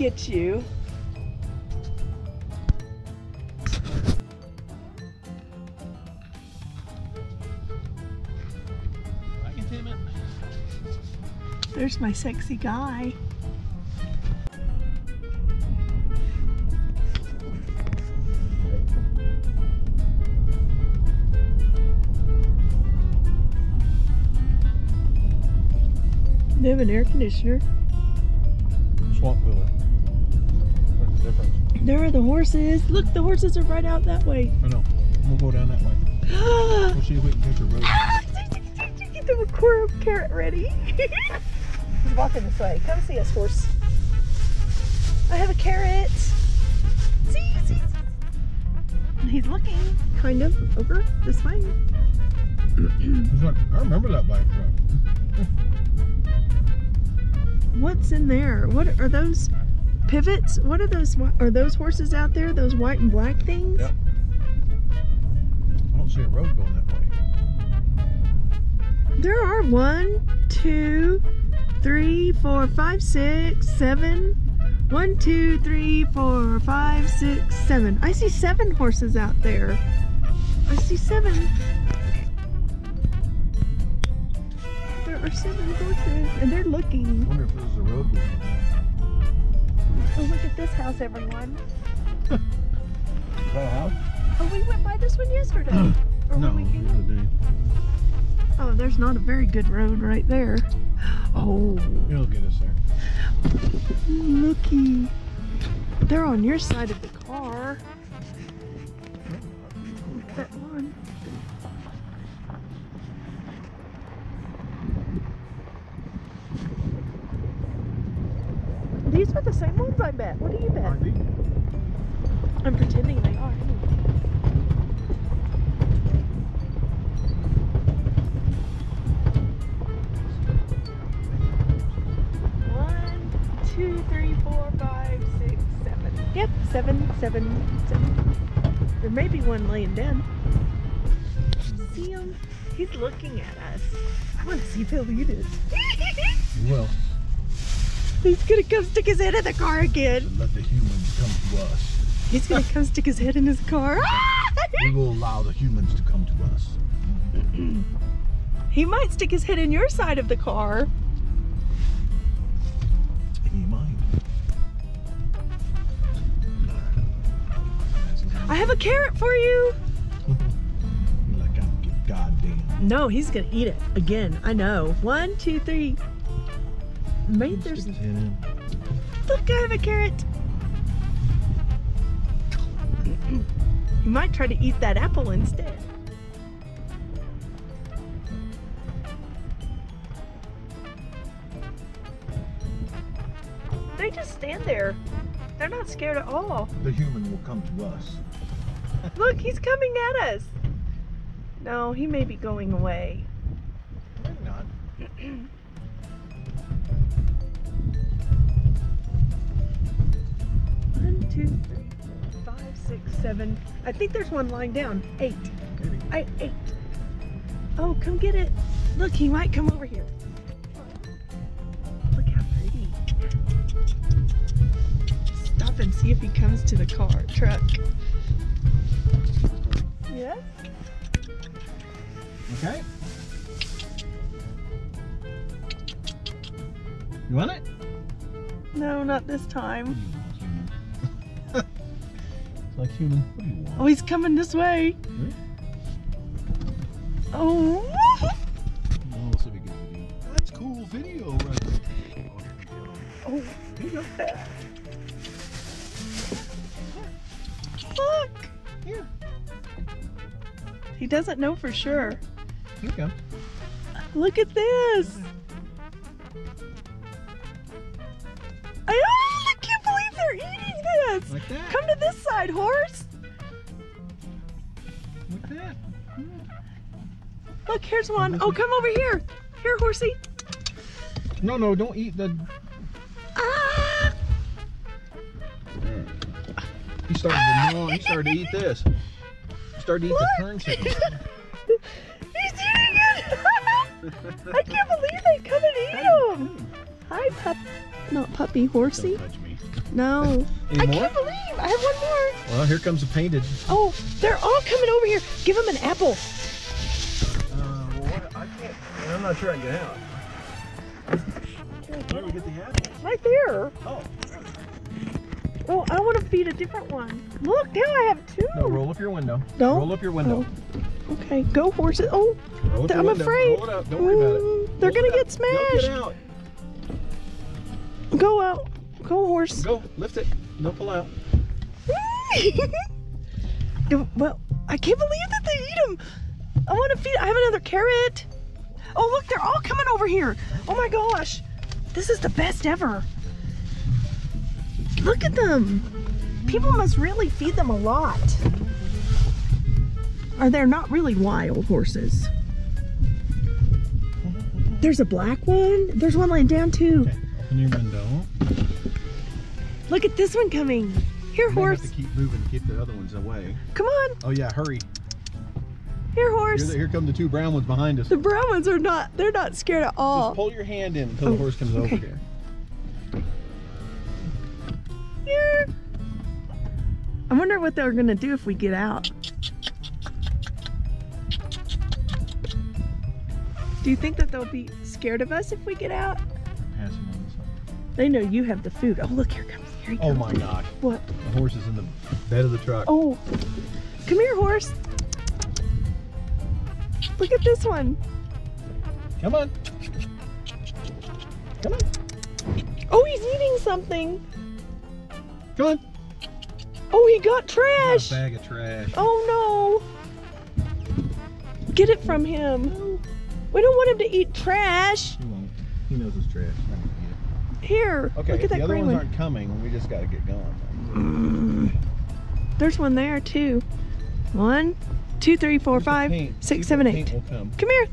Can't get you. I can tame it. There's my sexy guy. They have an air conditioner. Swamp cooler. What's the difference? There are the horses. Look, the horses are right out that way. I know. We'll go down that way. We'll see if we can catch a road. Ah, Get the car- carrot ready. He's walking this way. Come see us, horse. I have a carrot. See, see. He's looking kind of over this way. He's like, I remember that bike. What's in there? What are those pivots? What are those? Are those horses out there? Those white and black things? Yep. I don't see a road going that way. There are one, two, three, four, five, six, seven. One, two, three, four, five, six, seven. I see seven horses out there. I see seven. There are seven horses, and they're looking. I wonder if this is a road. Oh, look at this house, everyone. Is that a house? Oh, we went by this one yesterday. Or No, the day. Oh, there's not a very good road right there. Oh, It'll get us there. looky. They're on your side of the car. Same ones, I bet. What do you bet? I'm pretending they are. One, two, three, four, five, six, seven. Yep, seven, seven, seven. There may be one laying down. See him? He's looking at us. I want to see if he'll eat it. Well, He's gonna come stick his head in the car again. let the humans come to us. He's gonna come stick his head in his car. We will allow the humans to come to us. He might stick his head in your side of the car. He might. I have a carrot for you. Like, I don't goddamn. No, he's gonna eat it again. I know. One, two, three. Mate, there's. Stick his head in. Look, I have a carrot. He might try to eat that apple instead. They just stand there. They're not scared at all. The human will come to us. Look, he's coming at us. No, he may be going away. Seven. I think there's one lying down. Eight. Maybe. I eight. Oh, come get it. Look, he might come over here. Look how pretty. Stop and see if he comes to the car, truck. Yeah? Okay. You want it? No, not this time. Hmm. Like human. What do you want? Oh, he's coming this way. Really? Oh. Oh, so we get video. That's cool video right there. Oh, at that. Look. Here. He doesn't know for sure. Here you go. Look at this. Like that. Come to this side, horse. Like that. Look, here's one. Oh, come over here. Here, horsey. No, no, don't eat the. Ah! He started to gnaw. He started to eat this. He started to eat the Look. turn signal. He's eating it. I can't believe they come and eat him. Hi, pup. Not puppy, horsey. Don't touch me. No. Any I more? can't believe I have one more. Well, here comes a painted. Oh, they're all coming over here. Give them an apple. Uh, well, what, I can't. I'm not sure I can get out. Where do we get the apple? Right there. Oh. Oh, I want to feed a different one. Look, now I have two. No, roll up your window. No? Roll up your window. Okay, go horses. Oh, Roll up I'm window. afraid. Roll it up. Don't worry about it. They're Roll gonna it get up. No, smashed. get out. Go out. Go horse. Go. Lift it. Don't pull out. well, I can't believe that they eat them. I want to feed. I have another carrot. Oh, look, they're all coming over here. Oh my gosh. This is the best ever. Look at them. People must really feed them a lot. Are they're not really wild horses. There's a black one. There's one laying down too. Okay. Open your window. Look at this one coming. Here, may have horse. to keep moving to keep the other ones away. Come on. Oh yeah, hurry. Here, Here, horse. the- here come the two brown ones behind us. The brown ones are not, they're not scared at all. Just pull your hand in until Oh, the horse comes okay. over here. Here. I wonder what they're gonna do if we get out. Do you think that they'll be scared of us if we get out? Passing on this side. They know you have the food. Oh, look, here comes. Oh my gosh. What? The horse is in the bed of the truck. Oh, come here, horse. Look at this one. Come on. Come on. Oh, he's eating something. Come on. Oh, he got trash. A bag of trash. Oh no. Get it from him. We don't want him to eat trash. He won't. He knows it's trash. Not gonna eat Here. Okay, look at the that other ones one. aren't coming, we just gotta get going. There's one there too. One, two, three, four, the five. See seven, eight. come. Come here.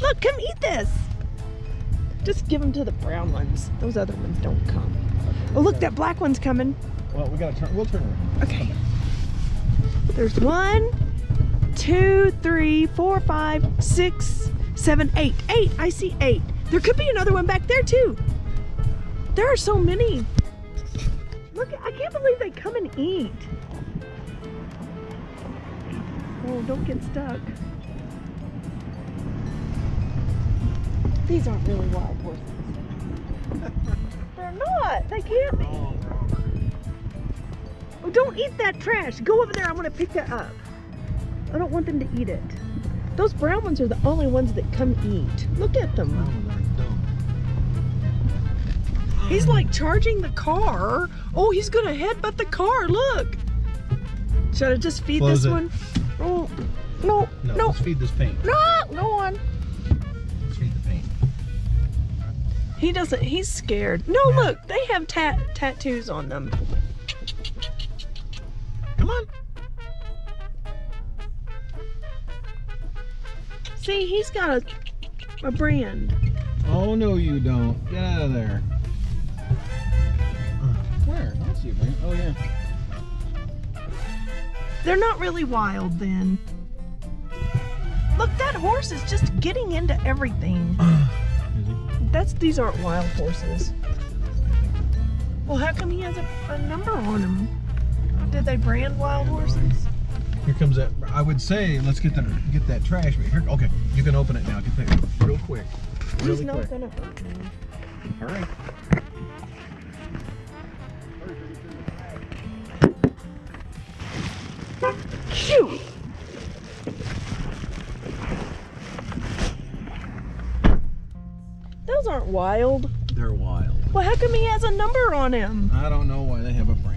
Look, come eat this. Just give them to the brown ones. Those other ones don't come. Oh, look, that black one's coming. Well, we gotta turn. We'll turn around. Okay. There's one, two, three, four, five, six, seven, eight. Eight. I see eight. There could be another one back there too. There are so many. Look, I can't believe they come and eat. Oh, don't get stuck. These aren't really wild horses. They're not. They can't be. Oh, don't eat that trash. Go over there. I'm going to pick that up. I don't want them to eat it. Those brown ones are the only ones that come eat. Look at them. He's like charging the car. Oh, he's going to headbutt the car. Look. Should I just feed Close this it. one? Oh, no, No, no, let's feed this paint. no, go on. Let's feed the paint. He doesn't, he's scared. No, look, they have tat tattoos on them. See, he's got a, a brand. Oh no, you don't. Get out of there. Where? I don't see it, man. Oh yeah. They're not really wild then. Look, that horse is just getting into everything. That's these aren't wild horses. Well, how come he has a, a number on him? Did they brand wild horses? Here comes that. I would say let's get the get that trash. But here, okay, you can open it now. Get that real quick. He's Really not quick. gonna hurt me. All right. Shoot! Those aren't wild. They're wild. Well, how come he has a number on him? I don't know why they have a brand.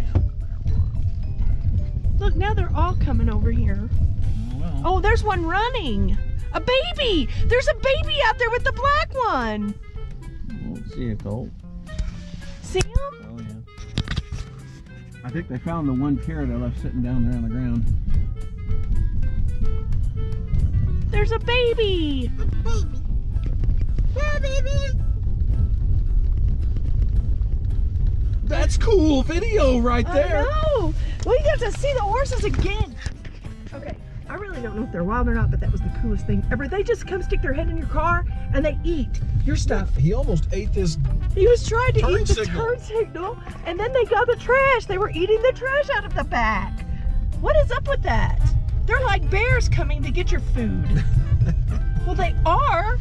But They're wild. Look, now they're all coming over here. Oh, well. Oh, there's one running. A baby! There's a baby out there with the black one. Let's see it, Colt. See him? Oh yeah. I think they found the one carrot I left sitting down there on the ground. There's a baby. Hi baby! That's cool video right there. I know. We got to see the horses again. Okay, I really don't know if they're wild or not, but that was the coolest thing ever. They just come stick their head in your car and they eat your stuff. He almost ate this. He was trying to eat the signal. turn signal, and then they got the trash. They were eating the trash out of the back. What is up with that? They're like bears coming to get your food. well, they are.